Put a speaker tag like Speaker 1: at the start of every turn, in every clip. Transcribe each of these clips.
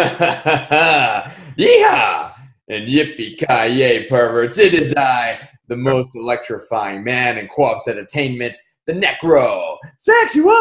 Speaker 1: Yeehaw! And yippee ki yay, perverts! It is I, the most electrifying man in co-ops entertainment, the Necro Sexual.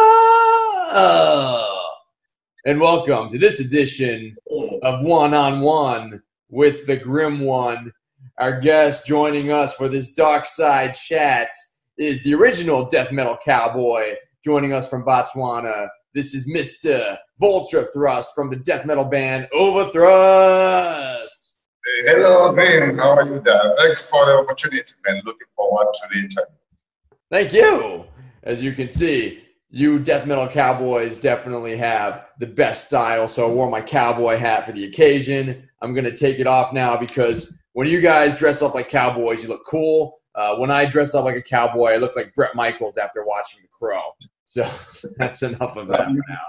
Speaker 1: And welcome to this edition of One on One with the Grim One. Our guest joining us for this dark side chat is the original death metal cowboy joining us from Botswana. This is Mr. Vulture Thrust from the death metal band Overthrust.
Speaker 2: Hey, hello, Graham. How are you there? Thanks for the opportunity, man. Looking forward to the interview.
Speaker 1: Thank you. As you can see, you death metal cowboys definitely have the best style. So I wore my cowboy hat for the occasion. I'm going to take it off now because when you guys dress up like cowboys, you look cool. Uh, when I dress up like a cowboy, I look like Bret Michaels after watching The Crow. So that's enough of that for now.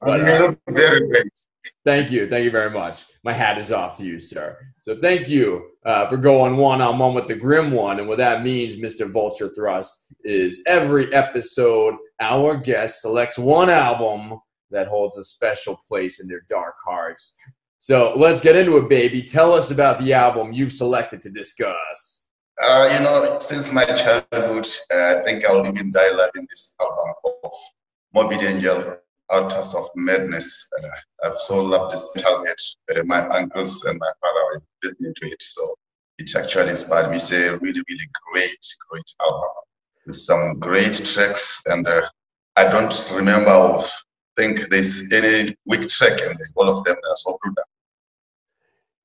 Speaker 2: But, uh, very great.
Speaker 1: Thank you. Thank you very much. My hat is off to you, sir. So thank you uh, for going one on one with the Grim One. And what that means, Mr. Vulture Thrust, is every episode, our guest selects one album that holds a special place in their dark hearts. So let's get into it, baby. Tell us about the album you've selected to discuss.
Speaker 2: Uh, you know, since my childhood, uh, I think I'll even die loving this album of Morbid Angel, Altars of Madness. Uh, I've so loved this childhood. Uh, my uncles and my father were listening to it, so it actually inspired me. It's a really, really great, great album with some great tracks, and uh, I don't remember think there's any weak track, and all of them are so brutal.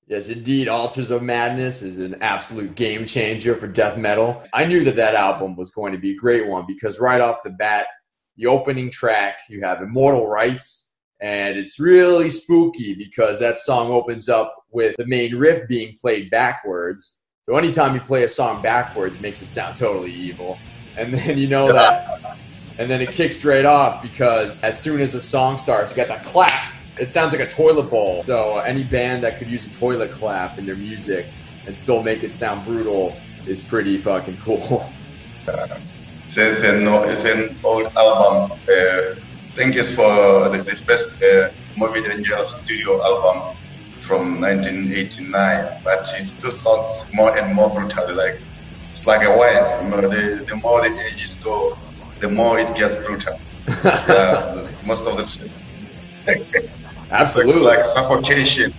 Speaker 1: Yes, indeed. Altars of Madness is an absolute game changer for death metal. I knew that that album was going to be a great one because right off the bat, the opening track, you have Immortal Rites, and it's really spooky because that song opens up with the main riff being played backwards. So anytime you play a song backwards, it makes it sound totally evil. And then you know that, and then it kicks straight off because as soon as a song starts, you got that clap it sounds like a toilet bowl. So uh, any band that could use a toilet clap in their music and still make it sound brutal is pretty fucking cool.
Speaker 2: Uh, it's, an, it's an old album. Uh, I think it's for the, the first uh, Morbid Angel studio album from 1989, but it still sounds more and more brutal. Like it's like a wine. You know, the, the more the ages go, the more it gets brutal. most of the
Speaker 1: Absolutely.
Speaker 2: It's like suffocation.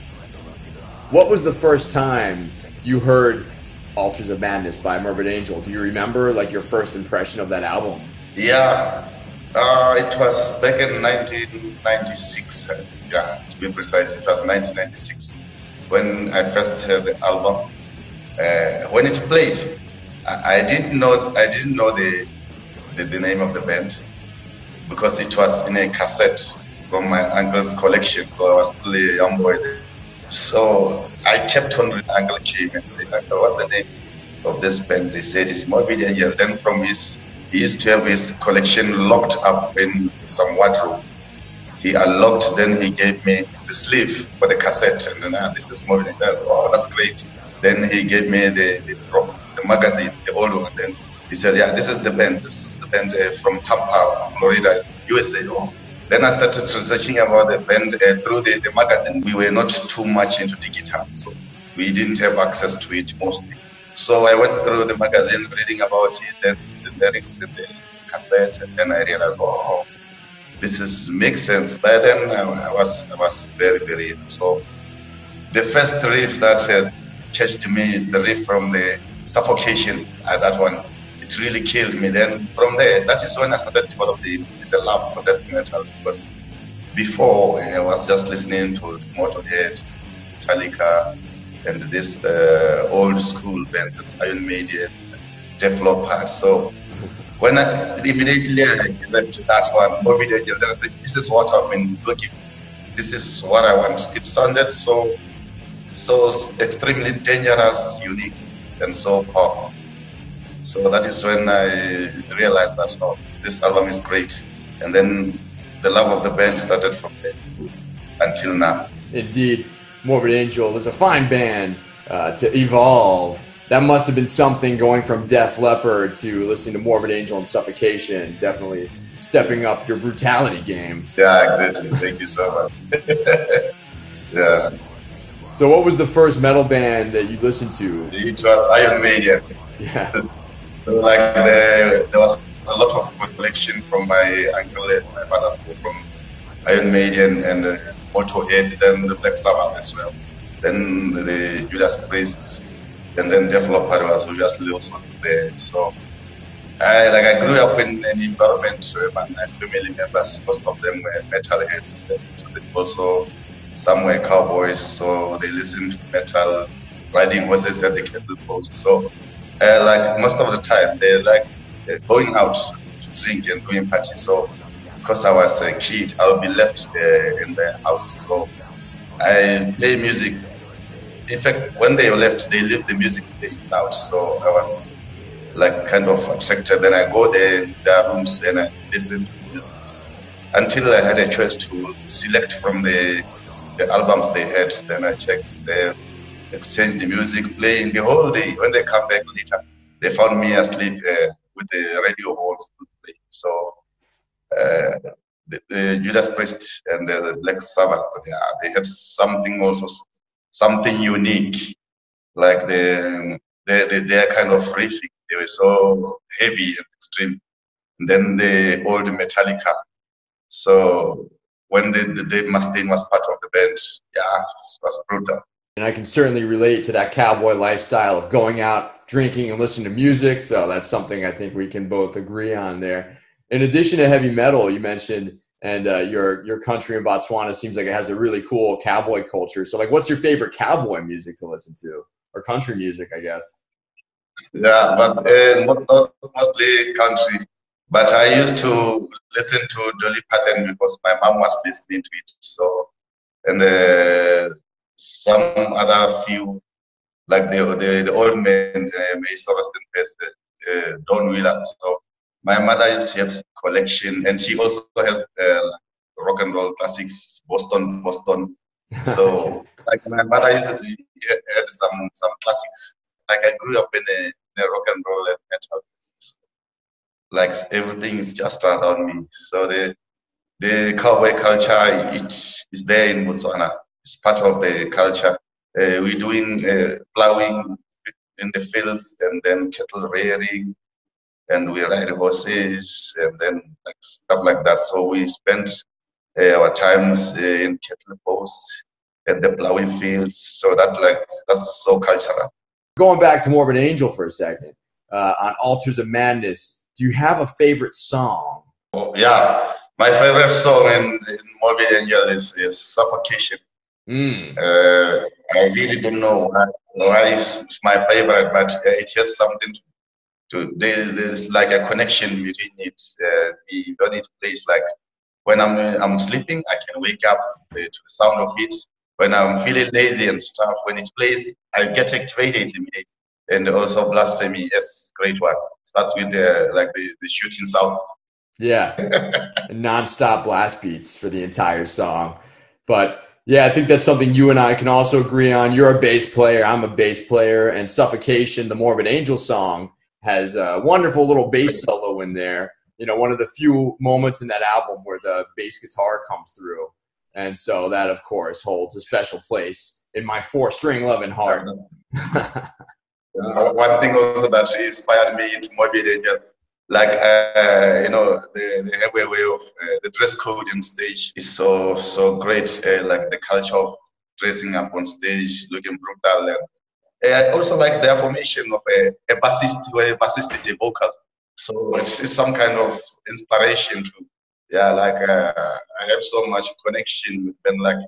Speaker 1: What was the first time you heard Altars of Madness by Morbid Angel? Do you remember like your first impression of that album?
Speaker 2: Yeah. Uh, it was back in 1996. Yeah, to be precise, it was 1996 when I first heard the album. Uh, when it played, I, I, didn't know I didn't know the, the, the name of the band because it was in a cassette from my uncle's collection, so I was still a young boy. So I kept on with Uncle came and said, Uncle, what's the name of this band? He said it's Morbid Angel. Then from his, he used to have his collection locked up in some wardrobe. He unlocked, then he gave me the sleeve for the cassette, and then ah, this is Morbid Angel. I said, oh, that's great. Then he gave me the, the, the magazine, the old one. Then he said, yeah, this is the band. This is the band uh, from Tampa, Florida, USA. Oh, then I started researching about the band uh, through the, the magazine. We were not too much into digital, so we didn't have access to it mostly. So I went through the magazine reading about it, then the lyrics in the cassette, and then I realized, oh, this is makes sense. By then I, I was I was very very so. The first riff that uh, catched me is the riff from the Suffocation. Uh, that one it really killed me. Then from there, that is when I started developing the love for death metal because before I was just listening to Motorhead, Metallica, and this uh, old school bands, Iron Maiden, Def Leppard. So when I immediately I left that one, Morbid Angel, then I said, this is what I've been looking. This is what I want. It sounded so, so extremely dangerous, unique, and so powerful. So that is when I realized that oh, this album is great. And then the love of the band started from there until now.
Speaker 1: Indeed, Morbid Angel is a fine band uh, to evolve. That must have been something going from Def Leppard to listening to Morbid Angel and Suffocation. Definitely stepping up your brutality game.
Speaker 2: Yeah, exactly. Thank you so much. Yeah.
Speaker 1: So, what was the first metal band that you listened to?
Speaker 2: It was Iron Maiden.
Speaker 1: Yeah.
Speaker 2: like the, there was a lot of collection from my uncle and my father from Iron Maiden and uh, Motorhead, then the Black Sabbath as well. Then the Judas Priest, and then Def Leppard was obviously also there. So I like I grew up in an environment where my family members, most of them were metalheads. They also some were cowboys, so they listened to metal, riding horses at the cattle post. So uh, like most of the time, they like uh, going out to drink and doing parties. So because I was a kid, I'll be left uh, in the house. So I play music. In fact, when they left, they left the music playing out. So I was like kind of attracted. Then I go there, their rooms, then I listen to music until I had a choice to select from the the albums they had. Then I checked, they exchanged the music, playing the whole day. When they come back later, they found me asleep uh, with the radio holes. So uh, the, the, Judas Priest and the, the Black Sabbath, yeah, they have something also, something unique, like the they, they, they're kind of riffing. They were so heavy and extreme. And then the old Metallica. So when the, the Dave Mustaine was part of the band, yeah, it was brutal.
Speaker 1: And I can certainly relate to that cowboy lifestyle of going out, drinking, and listening to music. So that's something I think we can both agree on there. In addition to heavy metal, you mentioned, and uh, your your country in Botswana seems like it has a really cool cowboy culture. So, like, what's your favorite cowboy music to listen to, or country music, I guess?
Speaker 2: Yeah, but uh, mostly country. But I used to listen to Dolly Parton because my mom was listening to it. So, and uh, some other few, like the the, the old man, uh, may rest in peace, uh, Don Wheeler. So, my mother used to have collection, and she also had uh, rock and roll classics, Boston, Boston. So, like my mother used to had some some classics like I grew up in a, in a rock and roll and metal. Like everything is just around me. So the the cowboy culture it is there in Botswana. It's part of the culture. Uh, we're doing uh, plowing in the fields and then cattle rearing and we ride horses and then like stuff like that. So we spend uh, our times uh, in cattle posts and the plowing fields. So that like that's so cultural.
Speaker 1: Going back to Morbid Angel for a second, uh, on Altars of Madness, do you have a favorite song?
Speaker 2: Oh, yeah, my favorite song in, in Morbid Angel is, is Suffocation. Mm. Uh, I really don't know why, why it's my favorite, but it has something to, to there's, there's like a connection between it. Uh, the, when it plays like when I'm I'm sleeping, I can wake up uh, to the sound of it when I'm feeling lazy and stuff, when it plays, I get activated immediately. And also blasphemy, yes, great one. Start with the like the, the shooting sounds.
Speaker 1: Yeah, non-stop blast beats for the entire song. But yeah, I think that's something you and I can also agree on. You're a bass player, I'm a bass player, and Suffocation, the Morbid Angel song, has a wonderful little bass solo in there. You know, one of the few moments in that album where the bass guitar comes through. And so that, of course, holds a special place in my four string loving heart.
Speaker 2: one thing also that inspired me into Morbid Angel, like, uh, you know, the, the heavy way of uh, the dress code on stage is so, so great. Uh, like the culture of dressing up on stage, looking brutal. And uh, I also like the affirmation of a, a bassist where a bassist is a vocal. So it's, it's some kind of inspiration to yeah, like uh, I have so much connection with them. Like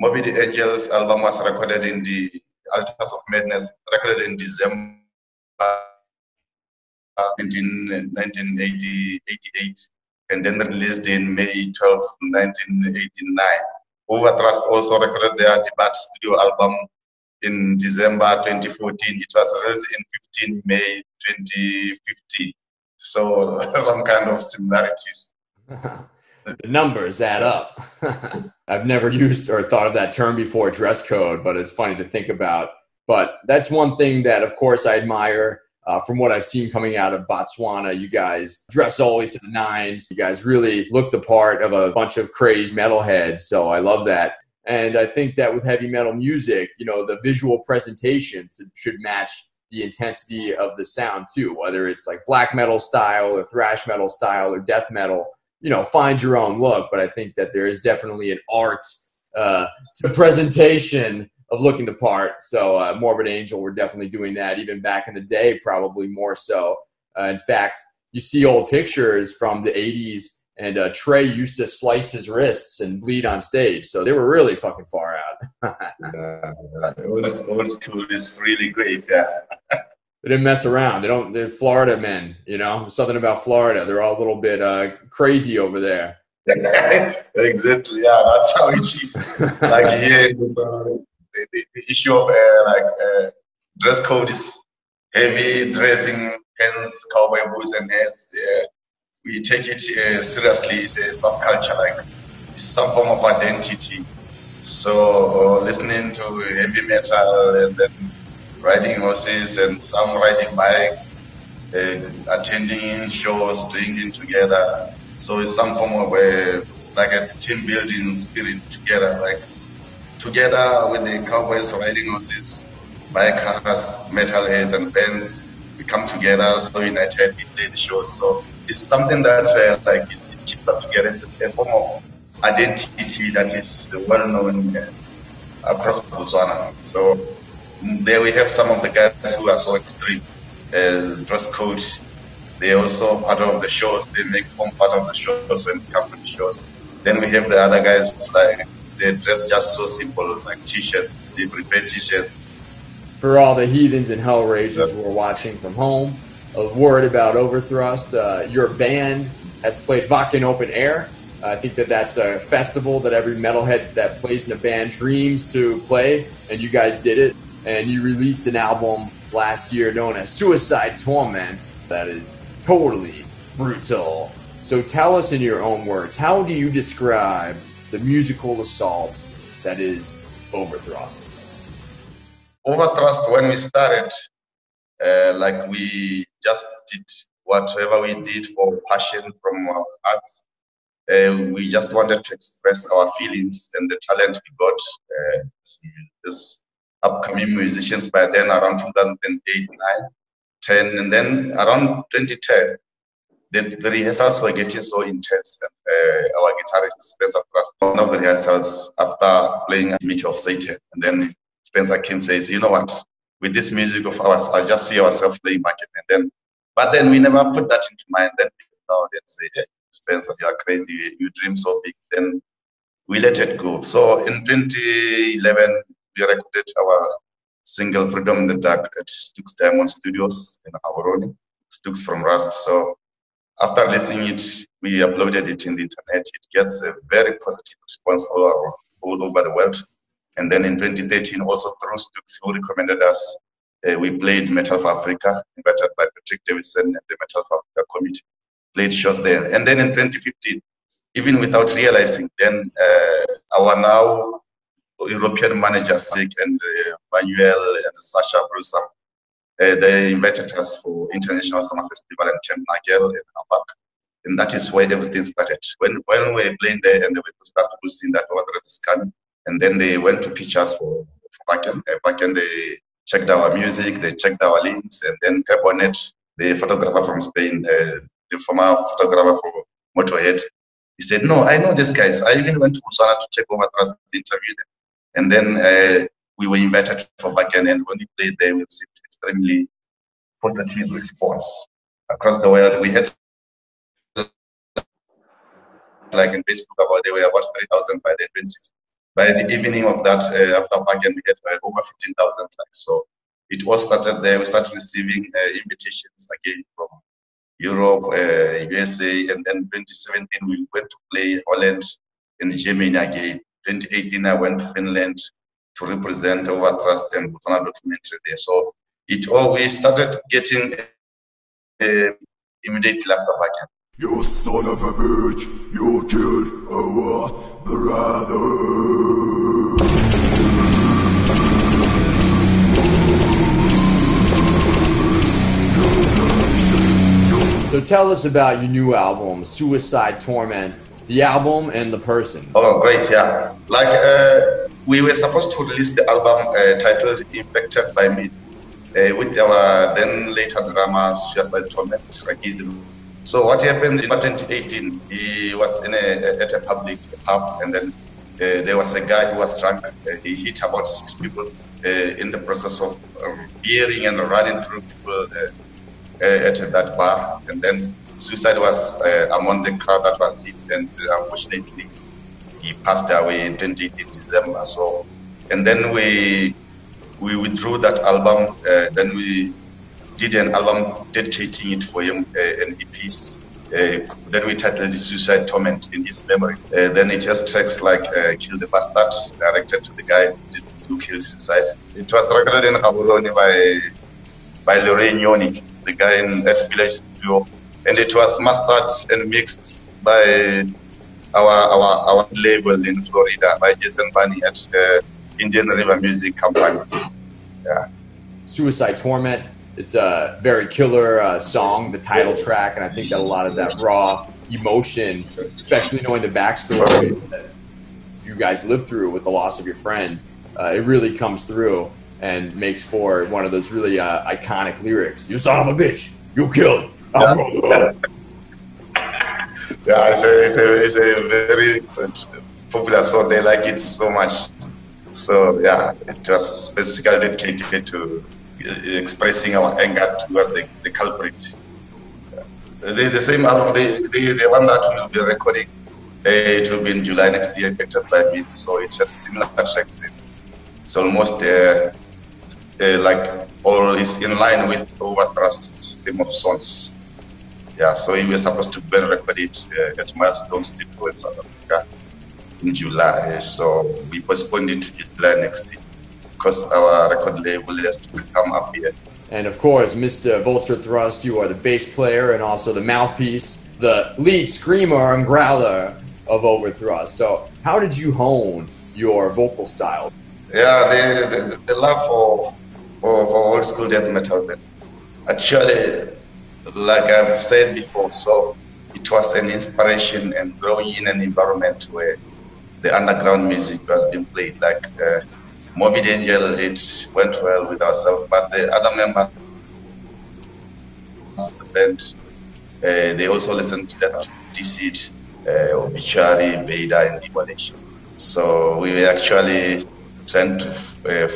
Speaker 2: Morbid Angels album was recorded in the Altars of Madness, recorded in December uh, in 1988, and then released in May 12, 1989. Overthrust also recorded their debut studio album in December 2014. It was released in 15 May 2015. So some kind of similarities.
Speaker 1: the numbers add up. I've never used or thought of that term before, dress code, but it's funny to think about. But that's one thing that, of course, I admire uh, from what I've seen coming out of Botswana. You guys dress always to the nines. You guys really look the part of a bunch of crazed metalheads. So I love that. And I think that with heavy metal music, you know, the visual presentation should match the intensity of the sound too, whether it's like black metal style or thrash metal style or death metal. You know, find your own look. But I think that there is definitely an art uh, to presentation of looking the part. So uh, Morbid Angel were definitely doing that even back in the day, probably more so. Uh, in fact, you see old pictures from the 80s and uh, Trey used to slice his wrists and bleed on stage. So they were really fucking far out.
Speaker 2: uh, was old school is really great, yeah.
Speaker 1: they didn't mess around. They don't. They're Florida men, you know. Something about Florida. They're all a little bit uh, crazy over there.
Speaker 2: exactly. Yeah, that's how it is. like here, the, the, the, issue of uh, like uh, dress code is heavy dressing, pants, cowboy boots, and hats. We take it uh, seriously. It's a subculture, like some form of identity. So listening to heavy metal and then riding horses and some riding bikes, uh, attending shows, drinking together. So it's some form of a, like a team building spirit together, like together with the cowboys riding horses, bikers, metalheads and bands, we come together so united, we play the shows. So it's something that uh, like it keeps us together. It's a form of identity that is well known uh, across Botswana. So mm, there we have some of the guys who are so extreme. Uh, dress code. They're also part of the shows. They make form part of the shows when we come to the shows. Then we have the other guys like they dress just so simple, like t-shirts. They prepare t-shirts.
Speaker 1: For all the heathens and hell hellraisers who are watching from home, a word about Overthrust. Uh, your band has played Wacken Open Air. I think that that's a festival that every metalhead that plays in a band dreams to play, and you guys did it. And you released an album last year known as Suicide Torment that is totally brutal. So tell us in your own words, how do you describe the musical assault that is Overthrust?
Speaker 2: Overthrust, when we started, uh, like we just did whatever we did for passion from our hearts. Uh, we just wanted to express our feelings and the talent we got uh, as upcoming musicians by then around 2008, 9, 10, and then around 2010, the, the rehearsals were getting so intense. And, uh, our guitarist Spencer Frost, one of the rehearsals after playing a Meat of Satan, and then Spencer came says, you know what, with this music of ours, I just see ourselves playing market. And then, but then we never put that into mind. Then now they say, hey, Spencer, you are crazy. You dream so big. Then we let it go. So in 2011, we recorded our single Freedom in the Dark at Stux Diamond Studios in Gaborone, Stux from Rust. So after listening it, we uploaded it in the internet. It gets a very positive response all, over, all over the world. And then in 2013, also through Stux, who recommended us, uh, we played Metal for Africa, invited by Patrick Davison and the Metal for Africa committee, played shows there. And then in 2015, even without realizing, then uh, our now European managers, and uh, Manuel and Sasha Brusam, uh, they invited us for International Summer Festival in Kampnagel in Hamburg. And that is where everything started. When when we were playing there and we started to see that over the scan, and then they went to pitch us for, for Wacken. Uh, they checked our music, they checked our links, and then Pep the photographer from Spain, uh, the former photographer for Motorhead, he said, no, I know these guys. I even went to Botswana to check over trust to interview them. And then uh, we were invited for Wacken, and when we played there, we received extremely positive response across the world. We had like in Facebook about there were about 3,000 by the 26 by the evening of that, uh, after Wacken, we had uh, over 15,000 likes. So it all started there. We started receiving uh, invitations again from Europe, USA, uh, and then 2017 we went to play Holland and Germany again. 2018 I went to Finland to represent Overthrust and Botswana documentary there. So it always started getting uh, immediately after Wacken.
Speaker 3: You son of a bitch! You killed our brother!
Speaker 1: So tell us about your new album, Suicide Torment. the album and the person.
Speaker 2: Oh, great! Yeah, like uh, we were supposed to release the album uh, titled "Infected by Me" uh, with our then later drama Suicide Torment. So what happened in 2018? He was in a, at a public pub, and then uh, there was a guy who was drunk. Uh, he hit about six people uh, in the process of um, beering and running through people at that bar, and then suicide was among the crowd that was hit, and unfortunately he passed away in 20 December. So, and then we we withdrew that album. Uh, then we did an album dedicating it for him, uh, an EP. Uh, then we titled it Suicide Torment in his memory. Uh, then it has tracks like uh, Kill the Bastard, directed to the guy who, killed suicide. It was recorded in Gaborone by, by Lorraine Yoni, the guy in F Village Studio. And it was mastered and mixed by our, our, our label in Florida, by Jason Bunny at the Indian River Music Company. Yeah.
Speaker 1: Suicide Torment. It's a very killer uh, song, the title track, and I think that a lot of that raw emotion, especially knowing the backstory that you guys lived through with the loss of your friend, uh, it really comes through and makes for one of those really uh, iconic lyrics. You son of a bitch! You killed brother.
Speaker 2: yeah, it's a, it's a, it's a very popular song. They like it so much. So yeah, it was specifically dedicated to uh, expressing our anger towards the, the culprit. The, the same album, the, the, the one that we'll be recording, uh, it will be in July next year, Infected by Me. So it's has similar tracks. It's almost uh, uh, like all is in line with Overthrust theme of songs. Yeah, so we were supposed to be record it uh, at Milestone Studio in South Africa in July. So we postponed it to July next year because our record label has to come up here.
Speaker 1: And of course, Mr. Vulture Thrust, you are the bass player and also the mouthpiece, the lead screamer and growler of Overthrust. So, how did you hone your vocal style?
Speaker 2: Yeah, the, the, the love for, for, for old school death metal. Actually, like I've said before, so it was an inspiration and growing in an environment where the underground music was being played. Like uh, Morbid Angel, it went well with ourselves, but the other members of the band, uh, they also listened to that Deicide, uh, Obituary, Vader, and Demolition. So we actually trying to uh,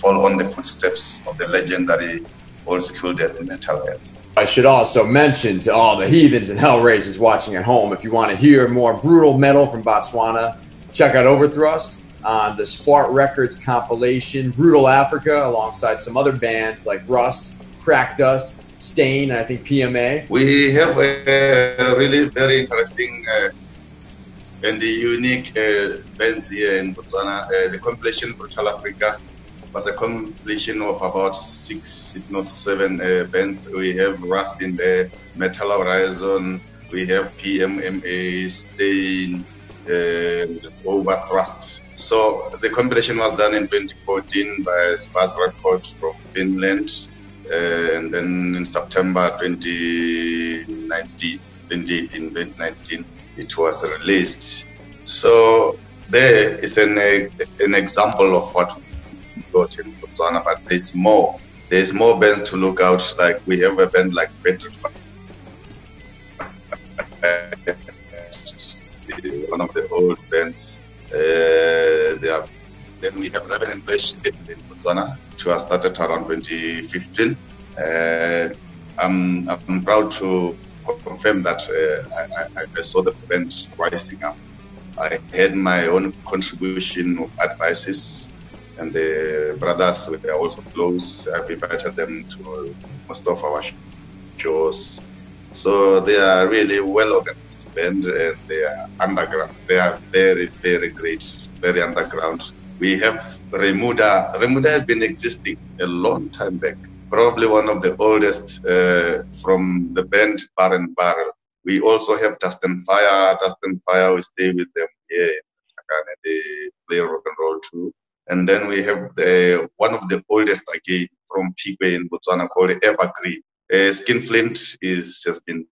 Speaker 2: fall on the footsteps of the legendary old school death metal bands.
Speaker 1: I should also mention to all the heathens and hellraisers watching at home, if you want to hear more brutal metal from Botswana, Check out Overthrust on the Svart Records compilation, Brutal Africa, alongside some other bands like Rust, Crack Dust, Stain, I think PMA.
Speaker 2: We have a really very interesting uh, and unique uh, bands here in Botswana. Uh, the compilation Brutal Africa was a compilation of about six, if not seven uh, bands. We have Rust in there, Metal Horizon, we have PMMA, Stain, uh, Overthrust. So the competition was done in 2014 by Svart Records from Finland. Uh, and then in September 2019, 2018, 2019, it was released. So there is an, an example of what we got in Botswana, but there's more. There's more bands to look out. Like we have a band like Petrified one of the old bands. Uh, they are, then we have Revenant Flesh in Botswana, which was started around 2015. Uh, I'm, I'm proud to confirm that uh, I, I, saw the band rising up. I had my own contribution of advices, and the brothers were also close. I've invited them to most of our shows. So they are really well organized band and they are underground. They are very, very great, very underground. We have Remuda. Remuda has been existing a long time back. Probably one of the oldest uh, from the band Bar and Barrel. We also have Dust and Fire. Dust and Fire, we stay with them here Takane. They play rock and roll too. And then we have the one of the oldest again from Pigwe in Botswana called Evergreen. Uh, Skinflint is has been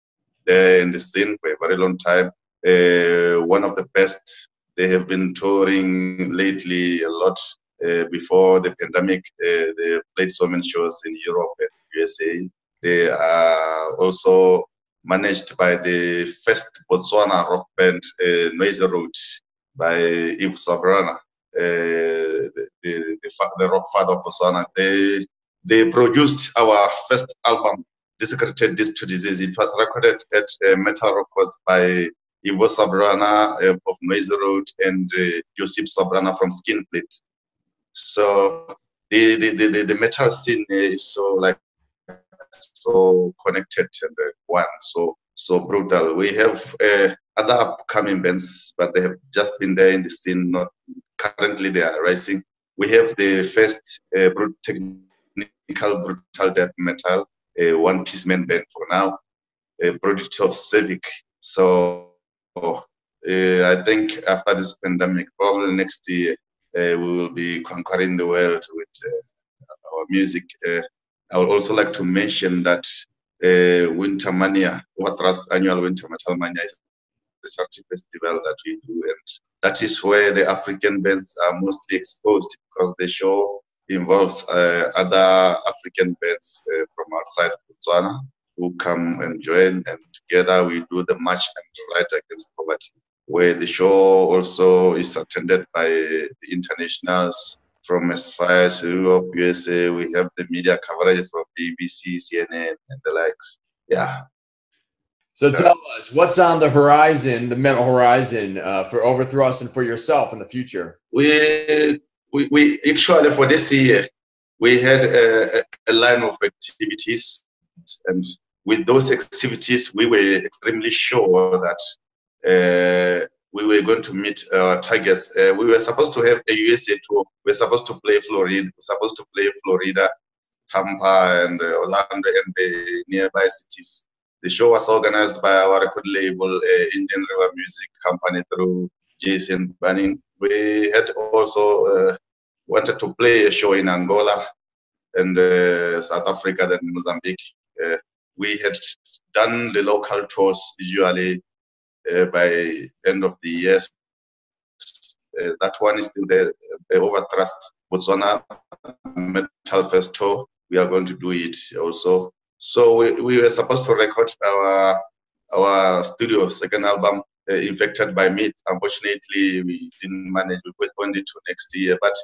Speaker 2: there in the scene for a very long time. uh, one of the best. They have been touring lately a lot. Uh, before the pandemic, uh, they played so many shows in Europe and USA. They are also managed by the first Botswana rock band, uh, Noisy by Ivo Sbrana, uh, the, the, the, the, rock father of Botswana. They, they produced our first album, Desecrated This to Disease. It was recorded at uh, Metal Records by Ivo Sbrana uh, of Nosey Road and uh, Sabrana from Skinflint. So the, the, the, the metal scene is so like so connected and uh, one so so brutal. We have uh, other upcoming bands, but they have just been there in the scene. Not currently, they are rising. We have the first uh, technical brutal death metal, one piece man band for now, a product of Civic. So uh, I think after this pandemic, probably next year, uh, we will be conquering the world with uh, our music. I would also like to mention that uh, Winter Mania, Overthrust Annual Winter Metal Mania is the charity festival that we do, and that is where the African bands are mostly exposed because they show involves uh, other African bands uh, from outside Botswana who come and join, and together we do the march and fight against poverty where the show also is attended by the internationals from as far as Europe, USA. We have the media coverage from BBC, CNN, and the likes. Yeah.
Speaker 1: So tell us, what's on the horizon, the mental horizon, uh, for Overthrust and for yourself in the future?
Speaker 2: We, we, we actually for this year, we had a, a line of activities, and with those activities, we were extremely sure that uh, we were going to meet our targets. Uh, we were supposed to have a USA tour. We were supposed to play Florida, we supposed to play Florida, Tampa, and uh, Orlando, and the nearby cities. The show was organized by our record label, uh, Indian River Music Company, through Jason Banning. We had also uh, wanted to play a show in Angola and uh, South Africa, then Mozambique. Uh, we had done the local tours usually by end of the year. Uh, that one is still the uh, Overthrust Botswana Metal Fest tour. We are going to do it also. So we, we were supposed to record our our studio second album, uh, Infected by meat. Unfortunately, we didn't manage. We postponed it to next year. But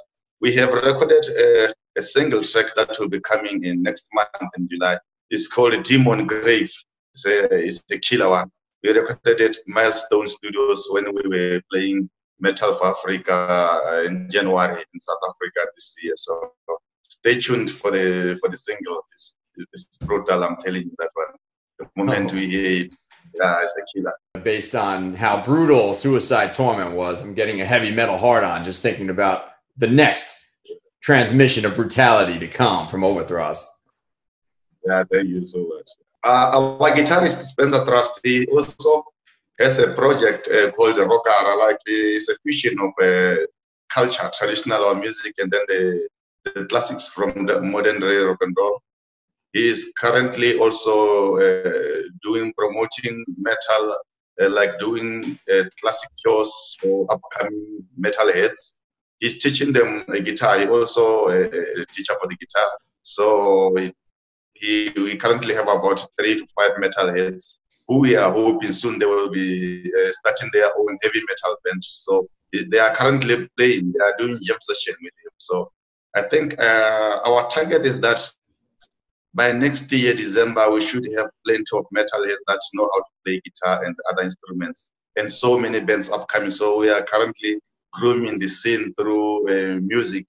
Speaker 2: we have recorded a, a single track that will be coming in next month in July. It's called Demon Grave. It's a, it's a killer one. We recorded it at Milestone Studios when we were playing Metal for Africa uh, in January in South Africa this year. So stay tuned for the for the single. It's, it's brutal. I'm telling you that one. The moment oh. we hear it, yeah, it's a killer.
Speaker 1: Based on how brutal Suicide Torment was, I'm getting a heavy metal heart on just thinking about the next transmission of brutality to come from Overthrust.
Speaker 2: Yeah, thank you so much uh, our guitarist Spencer Thrust, he also has a project uh, called the Rockara, like it's a fusion of uh, culture, traditional music, and then the, the classics from the modern day rock and roll. He is currently also uh, doing promoting metal, uh, like doing uh, classic shows for upcoming metal heads. He's teaching them guitar. He also a, a teacher for the guitar. So he he, we currently have about three to five metal heads who we are hoping soon they will be uh, starting their own heavy metal band. So they are currently playing, they are doing jam session with him. So I think uh, our target is that by next year, December, we should have plenty of metal heads that know how to play guitar and other instruments. And so many bands upcoming. So we are currently grooming the scene through uh, music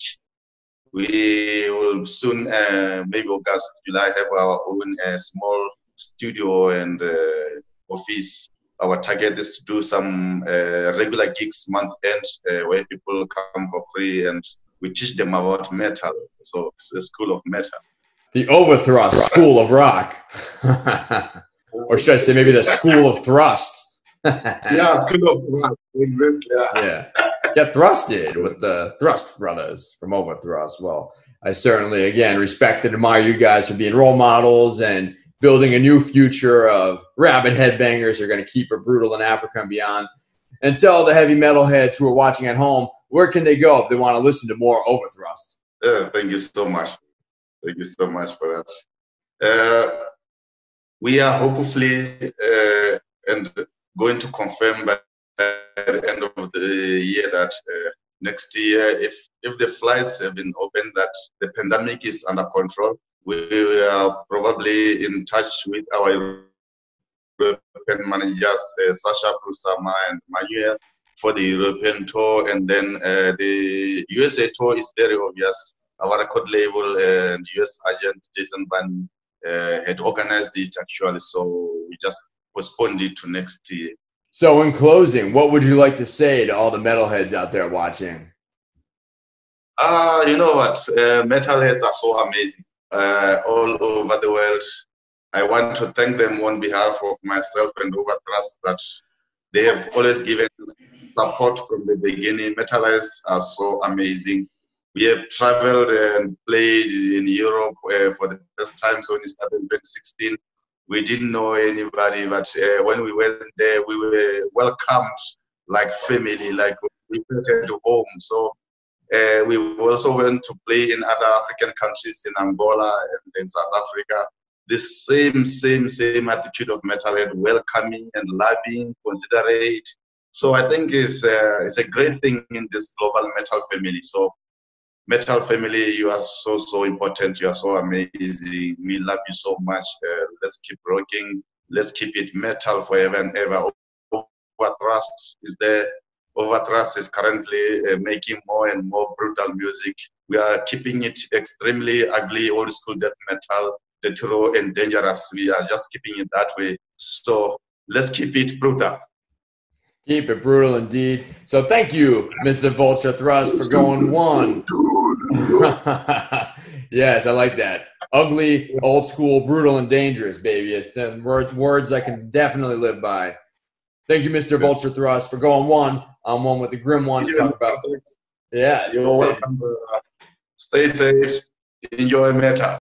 Speaker 2: we will soon, uh, maybe August, July, have our own uh, small studio and uh, office. Our target is to do some uh, regular gigs month end uh, where people come for free and we teach them about metal. So it's a school of metal.
Speaker 1: The Overthrust School of Rock. or should I say maybe the School of Thrust?
Speaker 2: yeah, School of Rock. Exactly.
Speaker 1: Yeah. yeah get thrusted with the Thrust brothers from Overthrust. Well, I certainly, again, respect and admire you guys for being role models and building a new future of rabid headbangers are going to keep it brutal in Africa and beyond. And tell the heavy metal heads who are watching at home where can they go if they want to listen to more Overthrust?
Speaker 2: Uh, thank you so much. Thank you so much for that. Uh, we are hopefully uh, and going to confirm by the end of the year that uh, next year, if if the flights have been opened, that the pandemic is under control, we are probably in touch with our European managers, uh, Sasha Brusama and Manuel, for the European tour, and then uh, the USA tour is very obvious. Our record label and US agent Jason Van uh, had organized it actually, so we just postponed it to next year.
Speaker 1: So, in closing, what would you like to say to all the metalheads out there watching?
Speaker 2: Ah, uh, you know what? Uh, metalheads are so amazing uh, all over the world. I want to thank them on behalf of myself and Overthrust that they have always given support from the beginning. Metalheads are so amazing. We have traveled and played in Europe uh, for the first time, so we started in 2016 we didn't know anybody, but uh, when we went there, we were welcomed like family, like we at home. So uh, we also went to play in other African countries, in Angola and in South Africa. The same, same, same attitude of metalhead, welcoming and loving, considerate. So I think it's uh, it's a great thing in this global metal family. So metal family, you are so, so important. You are so amazing. We love you so much. Uh, let's keep rocking. Let's keep it metal forever and ever. Overthrust is there. Overthrust is currently uh, making more and more brutal music. We are keeping it extremely ugly, old school death metal, retro and dangerous. We are just keeping it that way. So let's keep it brutal.
Speaker 1: Keep it brutal indeed. So thank you, Mr. Vulture Thrust, for going one. yes, I like that. Ugly, old school, brutal, and dangerous, baby. It's the words, words I can definitely live by. Thank you, Mr. Vulture Thrust, for going one on one with the Grim One to talk about. Yes.
Speaker 2: You're welcome. Stay safe. Enjoy Meta.